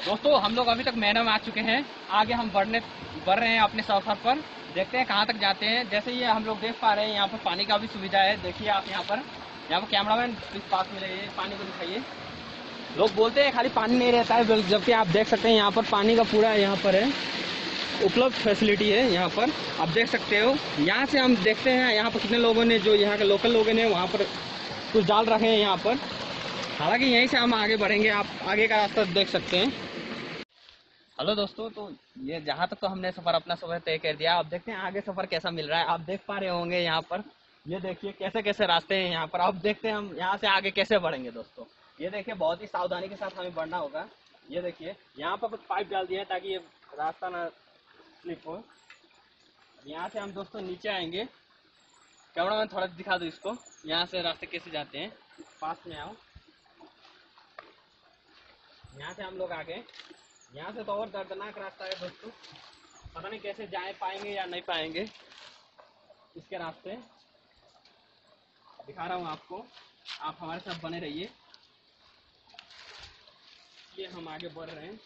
दोस्तों, हम लोग अभी तक मैना में आ चुके हैं। आगे हम बढ़ने, बढ़ रहे हैं अपने सफ़र पर। देखते हैं कहाँ तक जाते हैं। जैसे ये हम लोग देख पा रहे हैं, यहाँ पर पानी का भी सुविधा है। देखिए आप यहाँ पर। यहाँ पर कैमरामैन इस पास में रहिए, पानी को दिखाइए। लोग बोलते हैं, खाली पानी नहीं रहता है जबकि आप देख सकते हैं यहाँ पर पानी का पूरा यहाँ पर है। उपलब्ध फैसिलिटी है यहाँ पर। आप देख सकते हो। यहाँ से हम देखते हैं, यहाँ पर कितने लोगों ने, जो यहाँ के लोकल लोगों ने वहाँ पर कुछ डाल रखे हैं यहाँ पर। हालाँकि यहीं से हम आगे बढ़ेंगे। आप आगे का रास्ता देख सकते हैं। हेलो दोस्तों तो ये जहाँ तक तो हमने सफ़र, अपना सफ़र तय कर दिया। आप देखते हैं आगे सफ़र कैसा मिल रहा है। आप देख पा रहे होंगे यहाँ पर। ये देखिए कैसे कैसे रास्ते हैं यहाँ पर। आप देखते हैं हम यहाँ से आगे कैसे बढ़ेंगे दोस्तों। ये देखिए बहुत ही सावधानी के साथ हमें बढ़ना होगा। ये देखिए, यहाँ पर कुछ पाइप डाल दिया हैं ताकि ये रास्ता ना स्लिप हो। यहाँ से हम दोस्तों नीचे आएँगे। कैमरा मैन थोड़ा दिखा दो इसको। यहाँ से रास्ते कैसे जाते हैं। पास में आओ। यहाँ से हम लोग आगे। यहाँ से तो और दर्दनाक रास्ता है दोस्तों। पता नहीं कैसे जाए पाएँगे या नहीं पाएँगे। इसके रास्ते। दिखा रहा हूँ आपको। आप हमारे साथ बने रहिए। ये हम आगे बढ़ रहे हैं।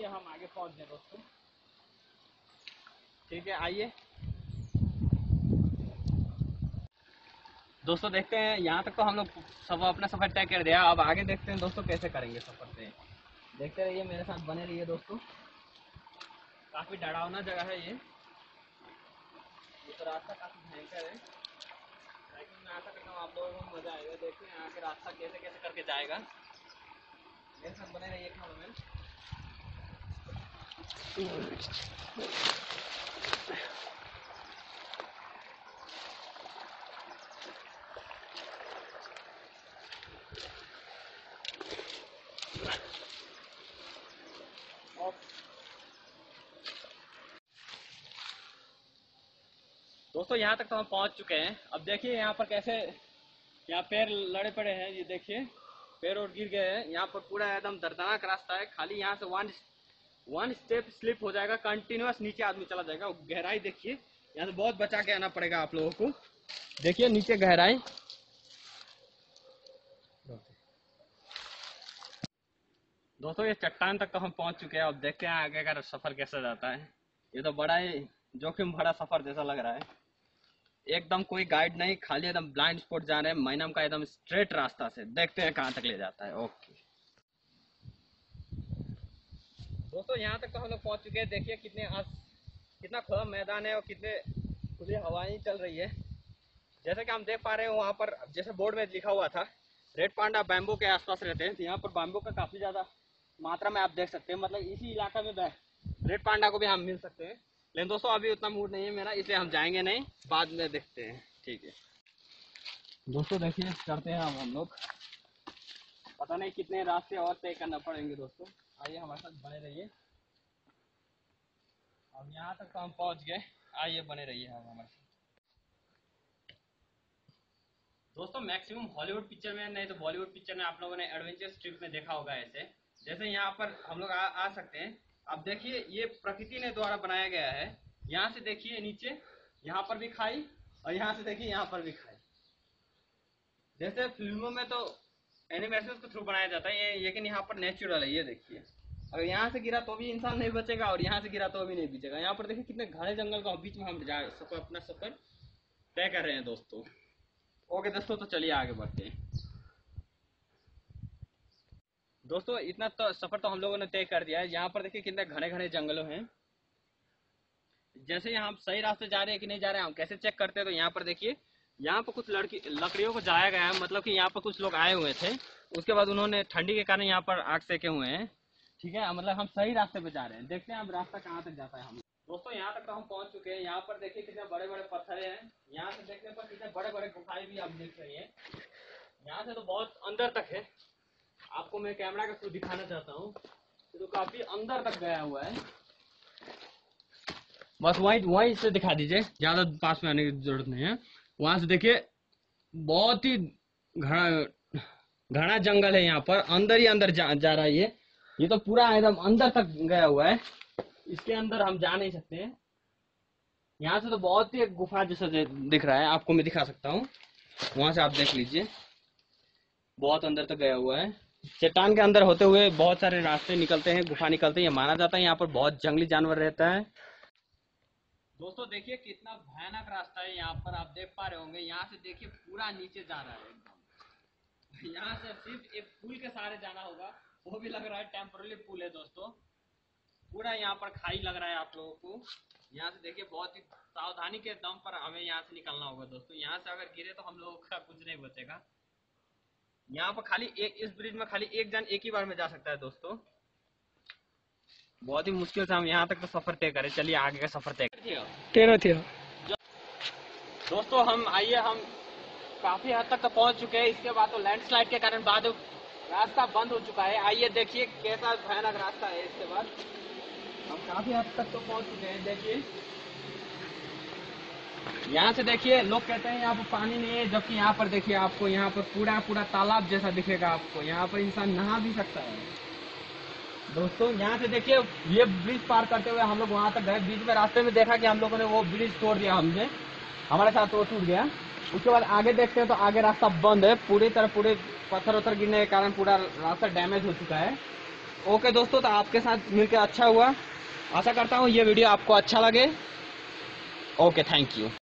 ये हम आगे पहुँच गए दोस्तों। ठीक है, आइए। दोस्तों, देखते हैं, यहाँ तक तो हम लोग सब अपना सफ़र तय कर दिया। अब आगे देखते हैं दोस्तों कैसे करेंगे सफ़र से देखते रहिए मेरे साथ, बने रहिए दोस्तों। काफ़ी डरावना जगह है ये। तो रास्ता काफ़ी भयंकर है। लेकिन मैं आशा करता हूँ, आप लोगों को मज़ा आएगा। देखते हैं आगे रास्ता कैसे कैसे करके जाएगा। मेरे साथ बने रहिए खाना में। दोस्तों, यहाँ तक तो हम पहुँच चुके हैं। अब देखिए यहाँ पर कैसे यहाँ पैर लड़े पड़े हैं, ये देखिए। पैर और गिर गए हैं। यहाँ पर पूरा एकदम दर्दनाक रास्ता है। खाली यहाँ से वन वन स्टेप स्लिप हो जाएगा कंटिन्यूस नीचे आदमी चला जाएगा। गहराई देखिए, यहाँ से बहुत बचा के आना पड़ेगा आप लोगों को। देखिए, नीचे गहराई। दोस्तों, ये चट्टान तक तो हम पहुँच चुके हैं। अब देखते हैं आगे का सफ़र कैसा जाता है। ये तो बड़ा ही जोखिम भरा सफ़र जैसा लग रहा है। एकदम कोई गाइड नहीं, खाली एकदम ब्लाइंड स्पॉट जा रहे हैं मैनम का एकदम स्ट्रेट रास्ता से देखते हैं कहाँ तक ले जाता है ओके दोस्तों, यहाँ तक तो हम लोग पहुँच चुके हैं, देखिए कितने आज, कितना खुला मैदान है और कितने खुली हवाएँ चल रही है। जैसे कि हम देख पा रहे हैं, वहाँ पर जैसे बोर्ड में लिखा हुआ था रेड पांडा बैम्बू के आसपास रहते हैं तो यहाँ पर बैम्बू का काफ़ी ज़्यादा मात्रा में आप देख सकते हैं मतलब इसी इलाका में रेड पांडा को भी हम मिल सकते हैं। लेकिन दोस्तों अभी उतना मूड नहीं है मेरा इसलिए हम जाएँगे नहीं बाद में देखते हैं। ठीक है। दोस्तों देखिए करते हैं हम हम लोग। पता नहीं कितने रास्ते और तय करना पड़ेंगे दोस्तों। आइए हमारे साथ बने रहिए। अब यहाँ तक तो हम पहुँच गए। आइए बने रहिए हम हमारे साथ। दोस्तों मैक्सिमम हॉलीवुड पिक्चर में नहीं तो बॉलीवुड पिक्चर में आप लोगों ने एडवेंचर स्ट्रिप में देखा होगा ऐसे। जैसे यहाँ पर हम लोग आ, आ सकते हैं। अब देखिए, ये प्रकृति ने द्वारा बनाया गया है। यहाँ से देखिए नीचे, यहाँ पर भी खाई और यहाँ से देखिए यहाँ पर भी खाई। जैसे फ़िल्मों में तो एनिमेशन के थ्रू बनाया जाता है, ये लेकिन यहाँ पर नेचुरल है, ये देखिए। अगर यहाँ से गिरा तो भी इंसान नहीं बचेगा और यहाँ से गिरा तो भी नहीं बचेगा। यहाँ पर देखिए कितने घने जंगल का बीच में हम जा सफ़र अपना सफ़र तय कर रहे हैं दोस्तों। ओके दोस्तों तो चलिए आगे बढ़ते हैं। दोस्तों, इतना तो सफ़र तो हम लोगों ने तय कर दिया है। यहाँ पर देखिए कितने घने घने जंगलों हैं। जैसे यहाँ सही रास्ते जा रहे हैं कि नहीं जा रहे हैं, हम कैसे चेक करते हैं तो यहाँ पर देखिए, यहाँ पर कुछ लड़की, लकड़ियों को जाया गया है। मतलब कि यहाँ पर कुछ लोग आए हुए थे। उसके बाद उन्होंने ठंडी के कारण यहाँ पर आग सेके हुए हैं। ठीक है मतलब हम सही रास्ते पे जा रहे हैं। देखते हैं अब रास्ता कहाँ तक जाता है हम दोस्तों, यहाँ तक तो हम पहुँच चुके हैं। यहाँ पर देखिए कितने बड़े बड़े पत्थर हैं। यहाँ से देखने पर कितने बड़े बड़े गुफाएँ भी आप देख रही हैं। यहाँ से तो बहुत अंदर तक है। आपको मैं कैमरा के थ्रू दिखाना चाहता हूँ। तो काफ़ी अंदर तक गया हुआ है। बस वहीं वहीं से दिखा दीजिए। ज़्यादा पास में आने की ज़रूरत नहीं है। वहाँ से देखिए बहुत ही घना घना जंगल है यहाँ पर। अंदर ही अंदर जा, जा रहा है ये। ये तो पूरा एकदम अंदर तक गया हुआ है। इसके अंदर हम जा नहीं सकते हैं। यहाँ से तो बहुत ही गुफा जैसा दिख रहा है। आपको मैं दिखा सकता हूँ। वहाँ से आप देख लीजिए। बहुत अंदर तक गया हुआ है। चट्टान के अंदर होते हुए बहुत सारे रास्ते निकलते हैं, गुफा निकलते हैं, ये माना जाता है, यहाँ पर बहुत जंगली जानवर रहता है। दोस्तों, देखिए कितना भयानक रास्ता है, यहाँ पर आप देख पा रहे होंगे, यहाँ से देखिए पूरा नीचे जा रहा है एकदम। यहाँ से सिर्फ़ एक पुल के सहारे जाना होगा, वो भी लग रहा है टेम्पोरली पुल है दोस्तों। पूरा यहाँ पर खाई लग रहा है आप लोगों को। यहाँ से देखिए बहुत ही सावधानी के दम पर हमें यहाँ से निकलना होगा दोस्तों। यहाँ से अगर गिरे तो हम लोगों का कुछ नहीं बचेगा। यहाँ पर खाली एक इस ब्रिज में खाली एक जन एक ही बार में जा सकता है दोस्तों। बहुत ही मुश्किल से हम यहाँ तक तो सफ़र तय करें। चलिए आगे का सफ़र तय तेरह थे दोस्तों हम आइए हम काफ़ी हद तक तो पहुँच चुके हैं। इसके बाद तो लैंडस्लाइड के कारण बाद रास्ता बंद हो चुका है। आइए देखिए कैसा भयानक रास्ता है इसके बाद। हम काफ़ी हद तक तो पहुँच चुके हैं देखिए। यहाँ से देखिए, लोग कहते हैं यहाँ पर पानी नहीं है, जबकि यहाँ पर देखिए आपको, यहाँ पर पूरा पूरा तालाब जैसा दिखेगा आपको। यहाँ पर इंसान नहा भी सकता है। दोस्तों, यहाँ से देखिए, ये ब्रिज पार करते हुए हम लोग वहाँ तक गए। बीच में रास्ते में देखा कि हम लोगों ने वो ब्रिज तोड़ दिया हमने। हमारे साथ वो टूट गया। उसके बाद आगे देखते हैं तो आगे रास्ता बंद है। पूरी तरह, पूरे पत्थर उत्थर गिरने के कारण पूरा रास्ता डैमेज हो चुका है। ओके दोस्तों तो आपके साथ मिलकर अच्छा हुआ। आशा करता हूँ ये वीडियो आपको अच्छा लगे। Okay thank you